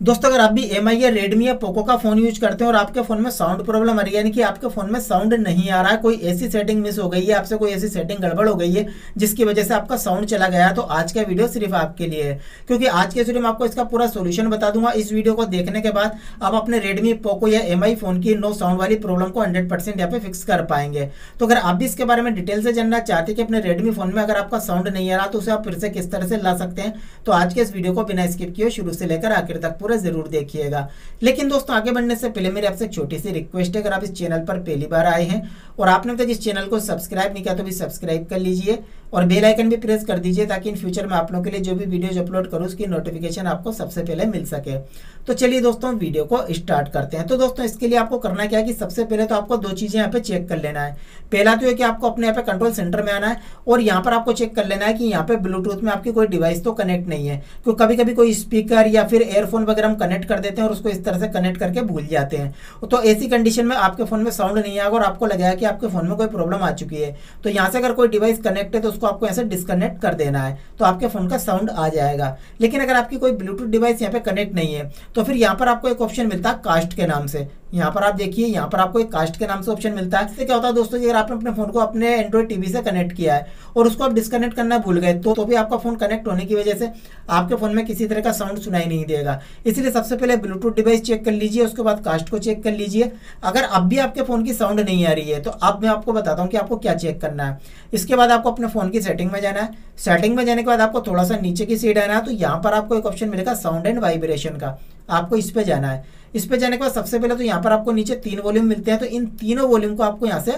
दोस्तों, अगर आप भी एम आई या रेडमी या पोको का फ़ोन यूज़ करते हैं और आपके फ़ोन में साउंड प्रॉब्लम आ रही है, यानी कि आपके फ़ोन में साउंड नहीं आ रहा है, कोई ऐसी सेटिंग मिस हो गई है, आपसे कोई ऐसी सेटिंग गड़बड़ हो गई है, जिसकी वजह से आपका साउंड चला गया तो आज का वीडियो सिर्फ़ आपके लिए है। क्योंकि आज के वीडियो में आपको इसका पूरा सोल्यूशन बता दूँगा। इस वीडियो को देखने के बाद आप अपने रेडमी पोको या एम फ़ोन की नो साउंड वाली प्रॉब्लम को हंड्रेड परसेंट यहाँ पे फिक्स कर पाएँगे। तो अगर आप भी इसके बारे में डिटेल से जानना चाहते कि अपने रेडमी फ़ोन में अगर आपका साउंड नहीं आ रहा तो उसे आप फिर से किस तरह से ला सकते हैं तो आज के इस वीडियो को बिना स्किप किए शुरू से लेकर आखिर तक पूरा ज़रूर देखिएगा। लेकिन दोस्तों, आगे बढ़ने से पहले मेरी आपसे छोटी सी रिक्वेस्ट है, अगर आप इस चैनल पर पहली बार आए हैं और आपने तक इस चैनल को सब्सक्राइब नहीं किया तो भी सब्सक्राइब कर लीजिए और बेल आइकन भी प्रेस कर दीजिए ताकि इन फ्यूचर में आप लोगों के लिए जो भी वीडियोज़ अपलोड करूँ, उसकी नोटिफिकेशन आपको सबसे पहले मिल सके। तो चलिए दोस्तों वीडियो को स्टार्ट करते हैं। तो दोस्तों, इसके लिए आपको करना क्या है कि सबसे पहले तो आपको दो चीज़ें यहाँ पे चेक कर लेना है। पहला तो है कि आपको अपने यहाँ पे कंट्रोल सेंटर में आना है और यहाँ पर आपको चेक कर लेना है कि यहाँ पे ब्लूटूथ में आपकी कोई डिवाइस तो कनेक्ट नहीं है। क्योंकि कभी कभी कोई स्पीकर या फिर एयरफोन वगैरह हम कनेक्ट कर देते हैं और उसको इस तरह से कनेक्ट करके भूल जाते हैं। तो ऐसी कंडीशन में आपके फ़ोन में साउंड नहीं आएगा और आपको लगेगा कि आपके फ़ोन में कोई प्रॉब्लम आ चुकी है। तो यहाँ से अगर कोई डिवाइस कनेक्ट है तो उसको आपको ऐसे डिसकनेक्ट कर देना है। तो आपके फ़ोन का साउंड आ जाएगा। लेकिन अगर आपकी कोई ब्लूटूथ डिवाइस यहाँ पे कनेक्ट नहीं है तो फिर यहाँ पर आपको एक ऑप्शन मिलता है कास्ट के नाम से। यहाँ पर आप देखिए यहाँ पर आपको एक कास्ट के नाम से ऑप्शन मिलता है। इससे क्या होता है दोस्तों अगर आपने अपने फ़ोन को अपने एंड्रॉइड टीवी से कनेक्ट किया है और उसको आप डिस्कनेक्ट करना भूल गए तो, तो भी आपका फ़ोन कनेक्ट होने की वजह से आपके फ़ोन में किसी तरह का साउंड सुनाई नहीं देगा। इसलिए सबसे पहले ब्लूटूथ डिवाइस चेक कर लीजिए उसके बाद कास्ट को चेक कर लीजिए। अगर अब भी आपके फ़ोन की साउंड नहीं आ रही है तो अब मैं आपको बताता हूँ कि आपको क्या चेक करना है। इसके बाद आपको अपने फ़ोन की सेटिंग में जाना है। सेटिंग में जाने के बाद आपको थोड़ा सा नीचे की सीट आना है तो यहाँ पर आपको एक ऑप्शन मिलेगा साउंड एंड वाइब्रेशन का। आपको इस पर जाना है। इस पे जाने के बाद सबसे पहले तो यहाँ पर आपको नीचे तीन वॉल्यूम मिलते हैं तो इन तीनों वॉल्यूम को आपको यहाँ से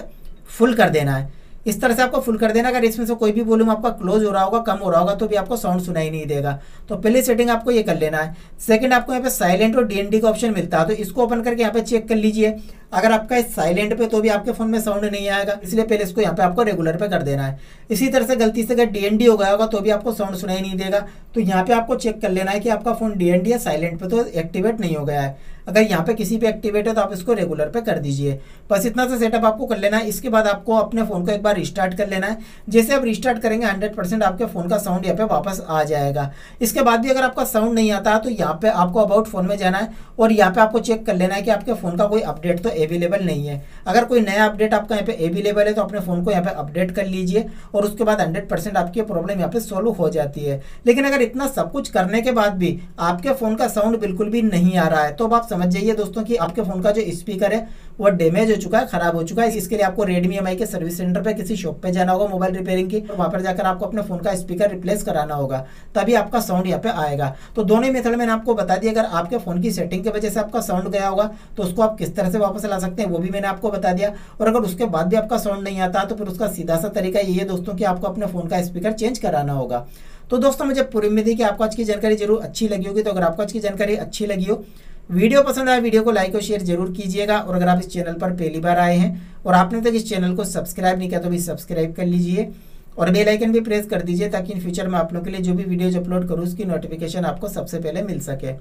फुल कर देना है। इस तरह से आपको फुल कर देना अगर इसमें से कोई भी वॉल्यूम आपका क्लोज हो रहा होगा, कम हो रहा होगा तो भी आपको साउंड सुनाई नहीं देगा। तो पहले सेटिंग आपको ये कर लेना है। सेकंड आपको यहाँ पे साइलेंट और डीएनडी का ऑप्शन मिलता है तो इसको ओपन करके यहाँ पे चेक कर लीजिए। अगर आपका साइलेंट पे तो भी आपके फ़ोन में साउंड नहीं आएगा। इसलिए पहले इसको यहाँ पे आपको रेगुलर पे कर देना है। इसी तरह से गलती से अगर डीएनडी हो गया होगा तो भी आपको साउंड सुनाई नहीं देगा। तो यहाँ पे आपको चेक कर लेना है कि आपका फ़ोन डीएनडी या साइलेंट पे तो एक्टिवेट नहीं हो गया है। अगर यहाँ पे किसी पे एक्टिवेट है तो आप इसको रेगुलर पे कर दीजिए। बस इतना सा सेटअप आपको कर लेना है। इसके बाद आपको अपने फ़ोन को एक बार रिस्टार्ट कर लेना है। जैसे आप रिस्टार्ट करेंगे हंड्रेड परसेंट आपके फ़ोन का साउंड यहाँ पे वापस आ जाएगा। इसके बाद भी अगर आपका साउंड नहीं आता तो यहाँ पे आपको अबाउट फ़ोन में जाना है। और यहाँ पे आपको चेक कर लेना है कि आपके फ़ोन का कोई अपडेट तो अवेलेबल नहीं है। अगर कोई नया अपडेट आपका यहाँ पे अवेलेबल है तो अपने फ़ोन को यहाँ पे अपडेट कर लीजिए और उसके बाद हंड्रेड परसेंट आपकी प्रॉब्लम यहाँ पे सोल्व हो जाती है। लेकिन अगर इतना सब कुछ करने के बाद भी आपके फ़ोन का साउंड बिल्कुल भी नहीं आ रहा है तो अब आप समझ जाइए दोस्तों की आपके फ़ोन का जो स्पीकर है, वो डैमेज हो चुका है, खराब हो चुका है। इसके लिए आपको रेडमी एम के सर्विस सेंटर पर किसी शॉप पे जाना होगा मोबाइल रिपेयरिंग की वहाँ पर जाकर आपको अपने फ़ोन का स्पीकर रिप्लेस कराना होगा, तभी आपका साउंड यहाँ पे आएगा। तो दोनों मेथड मैंने आपको बता दिया, अगर आपके फ़ोन की सेटिंग की वजह से आपका साउंड गया होगा तो उसको आप किस तरह से वापस ला सकते हैं, वो भी मैंने आपको बता दिया। और अगर उसके बाद भी आपका साउंड नहीं आता तो फिर उसका सीधा सा तरीका ये है दोस्तों कि आपको अपने फ़ोन का स्पीकर चेंज कराना होगा। तो दोस्तों, मुझे पूरी उम्मीद है कि आपको आज की जानकारी ज़रूर अच्छी लगी होगी। तो अगर आपको आज की जानकारी अच्छी लगी हो, वीडियो पसंद आया, वीडियो को लाइक और शेयर ज़रूर कीजिएगा। और अगर आप इस चैनल पर पहली बार आए हैं और आपने तक इस चैनल को सब्सक्राइब नहीं किया तो भी सब्सक्राइब कर लीजिए। और बेल आइकन भी प्रेस कर दीजिए, ताकि इन फ्यूचर में आप लोग के लिए जो भी वीडियोज़ अपलोड करूँ, उसकी नोटिफिकेशन आपको सबसे पहले मिल सके।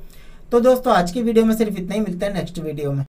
तो दोस्तों, आज की वीडियो में सिर्फ़ इतना ही, मिलता है नेक्स्ट वीडियो में।